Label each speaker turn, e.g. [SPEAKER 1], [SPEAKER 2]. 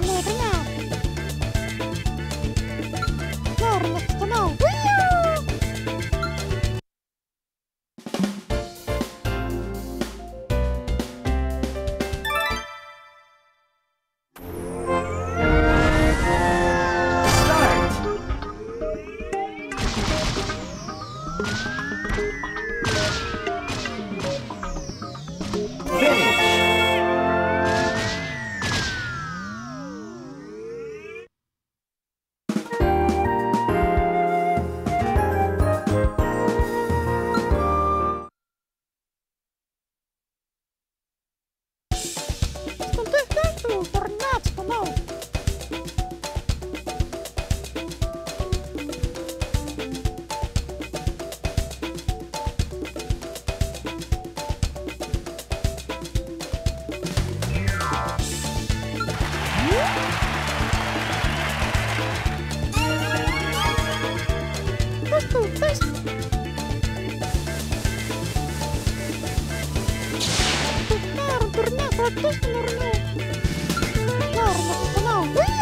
[SPEAKER 1] ทำไมตั้ง Practice to